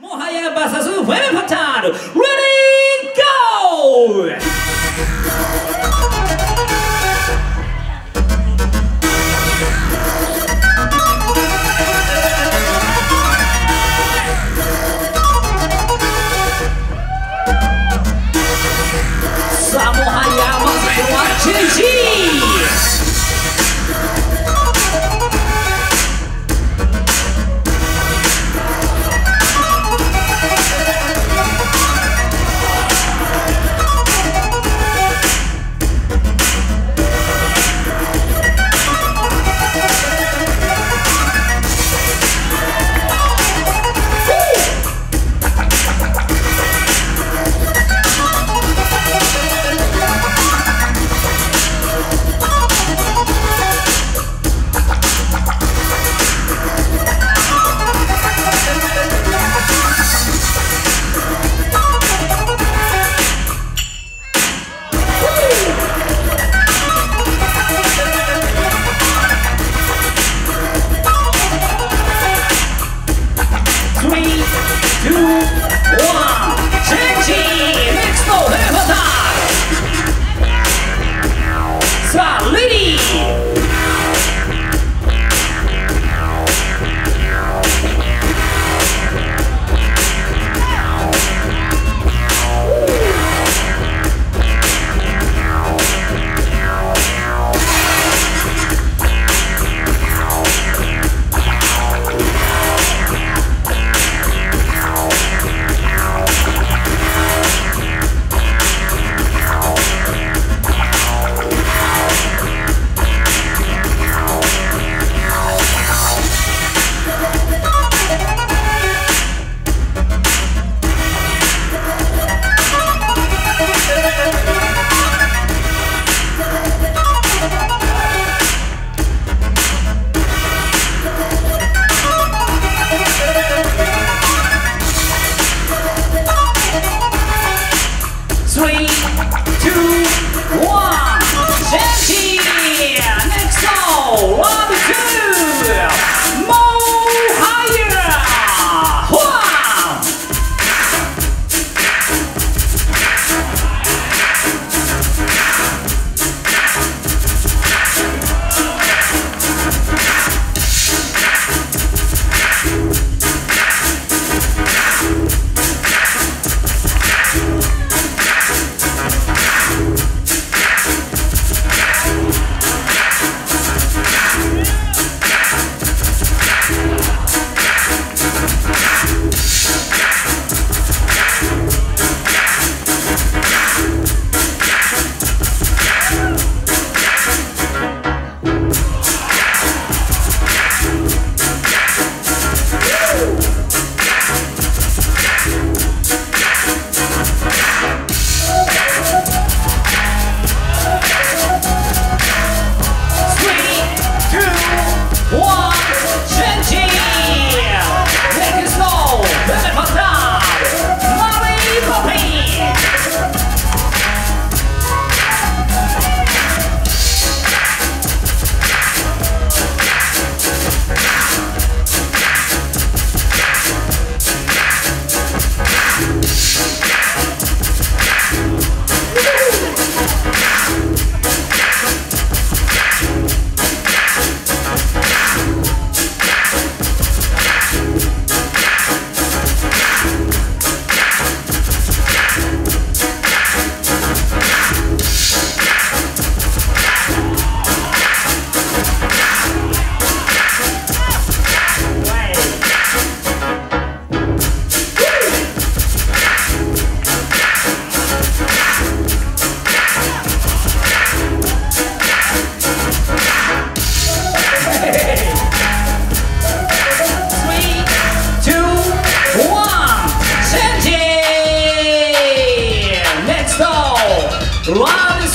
Morraia Basasu, Vem Ready, go! Samurai Yama, atingi!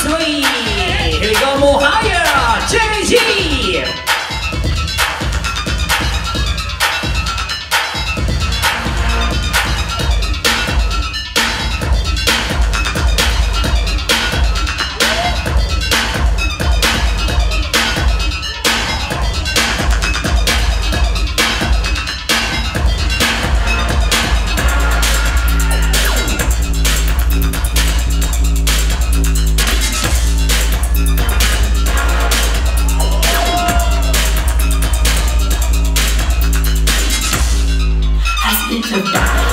sweet. to die.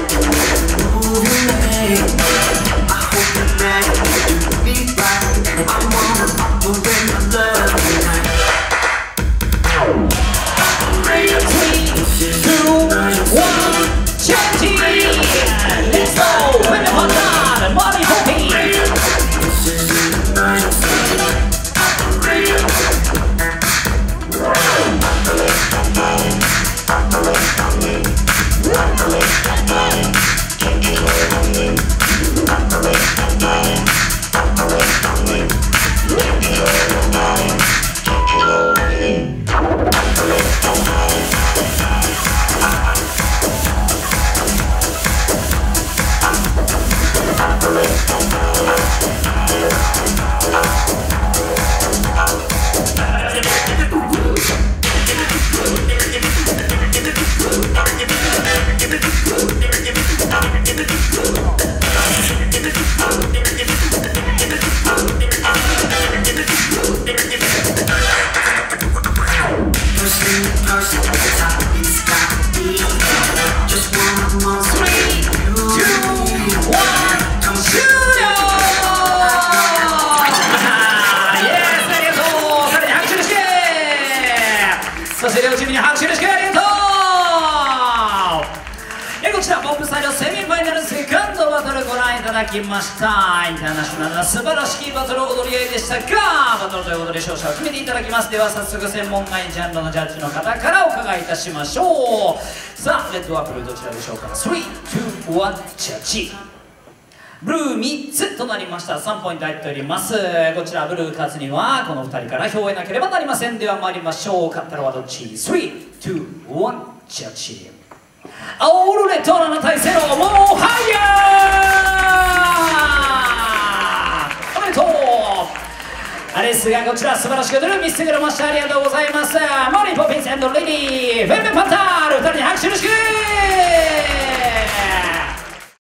きましたインターナショナルな素晴らしきバトル踊り合いでしたがバトルということで勝者を決めていただきますでは早速専門外ジャンルのジャッジの方からお伺いいたしましょうさあレッドアップルどちらでしょうか。321ジャッジ。ブルー3つとなりました。3ポイント入っております。こちらブルー勝つにはこの2人から票を得なければなりません。では参りましょう。勝ったのはどっち？321ジャッジ。オールレッド7対0もうはやあれですがこちら素晴らしく踊るミスグルマスターありがとうございます。モリーポピンスレディーフェンベンパンタール2人に拍手よろしく。